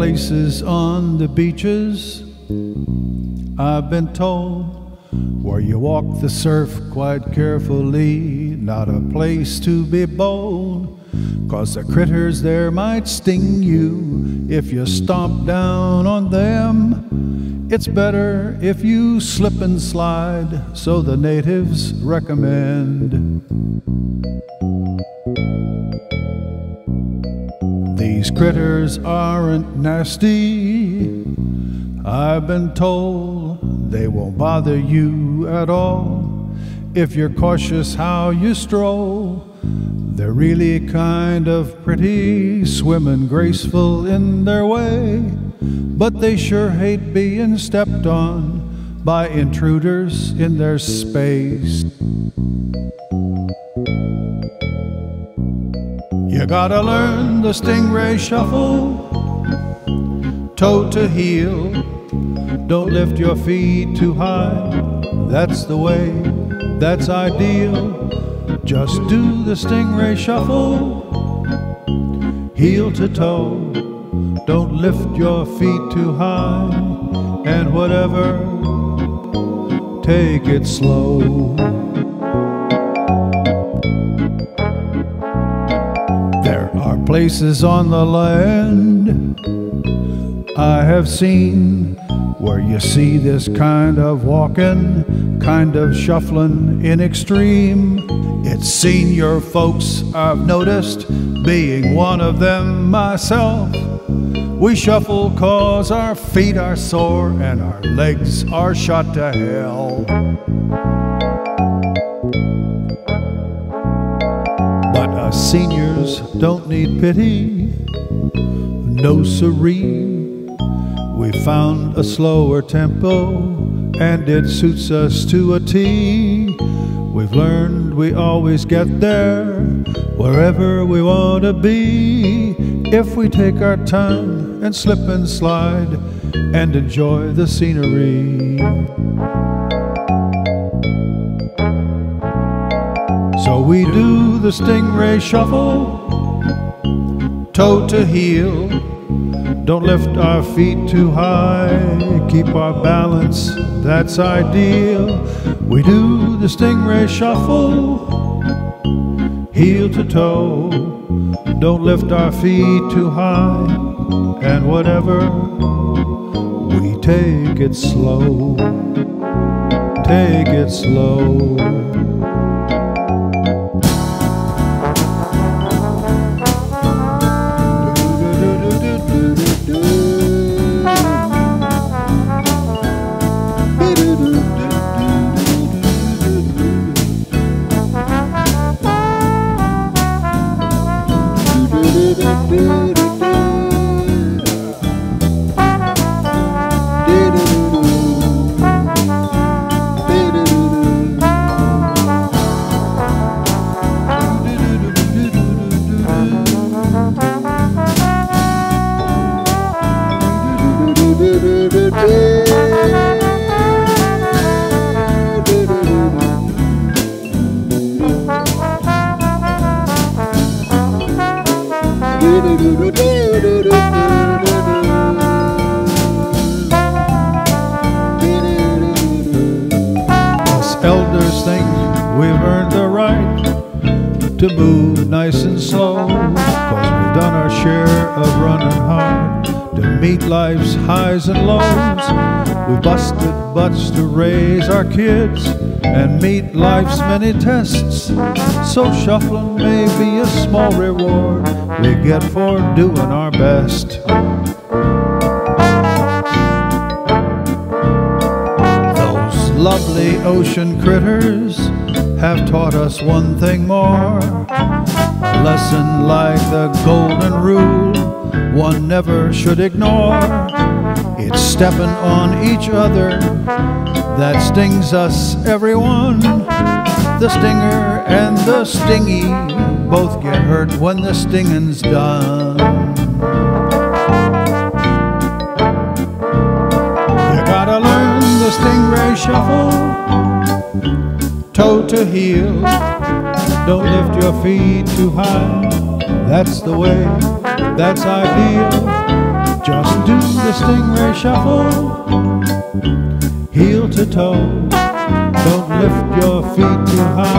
places on the beaches, I've been told, where you walk the surf quite carefully, not a place to be bold. Cause the critters there might sting you if you stomp down on them. It's better if you slip and slide, so the natives recommend. These critters aren't nasty. I've been told they won't bother you at all if you're cautious how you stroll. They're really kind of pretty, swimming graceful in their way, but they sure hate being stepped on by intruders in their space. Gotta learn the stingray shuffle, toe to heel. Don't lift your feet too high, that's the way, that's ideal. Just do the stingray shuffle, heel to toe. Don't lift your feet too high, and whatever, take it slow. Places on the land I have seen where you see this kind of walking, kind of shuffling in extreme. It's senior folks I've noticed, being one of them myself. We shuffle cause our feet are sore and our legs are shot to hell. Us seniors don't need pity, no siree. We found a slower tempo and it suits us to a T. We've learned we always get there wherever we want to be if we take our time and slip and slide and enjoy the scenery. So we do the stingray shuffle, toe to heel. Don't lift our feet too high, keep our balance, that's ideal. We do the stingray shuffle, heel to toe. Don't lift our feet too high, and whatever, we take it slow. Take it slow. To move nice and slow. Cause we've done our share of running hard to meet life's highs and lows. We've busted butts to raise our kids and meet life's many tests. So shuffling may be a small reward we get for doing our best. Those lovely ocean critters have taught us one thing more. A lesson like the golden rule one never should ignore. It's stepping on each other that stings us, everyone. The stinger and the stingy both get hurt when the stinging's done. You gotta learn the stingray shuffle, toe to heel. Don't lift your feet too high, that's the way, that's ideal. Just do the stingray shuffle, heel to toe. Don't lift your feet too high,